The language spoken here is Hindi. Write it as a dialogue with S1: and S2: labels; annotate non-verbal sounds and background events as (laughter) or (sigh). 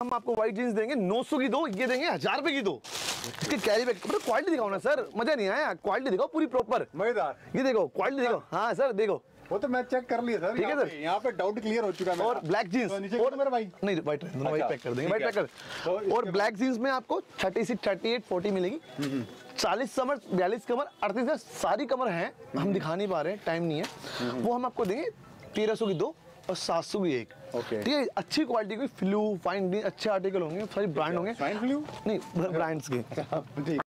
S1: हम आपको व्हाइट जींस देंगे 900 की दो ये देंगे हज़ार रुपए की दो। इसके कैरी बैग मतलब क्वालिटी दिखाओ ना सर मज़ा नहीं आया। क्वालिटी दिखाओ पूरी प्रॉपर
S2: मज़ेदार।
S1: ये देखो क्वालिटी देखो हाँ सर देखो।
S2: वो तो मैं चेक कर लिया सर
S1: ठीक है सर।
S2: यहाँ पे डाउट क्लियर हो चुका है
S1: और ब्लैक जींस
S2: तो नीचे
S1: और
S2: मेरा भाई?
S1: नहीं व्हाइट दोनों
S2: अच्छा,
S1: पैक कर देंगे व्हाइट पैक
S2: तो
S1: कर
S2: इसके
S1: और ब्लैक जींस में आपको 36 38 40 मिलेगी। चालीस कमर बयालीस कमर अड़तीस सारी कमर है। हम दिखा नहीं पा रहे हैं टाइम नहीं है। वो हम आपको देंगे तेरह सौ की दो। और सात सौ भी एक. ठीक है अच्छी क्वालिटी की फ्लू फाइन अच्छे आर्टिकल होंगे सारी ब्रांड होंगे।
S2: फाइन फ्लू
S1: नहीं ब्रांड्स के। (laughs)
S2: ठीक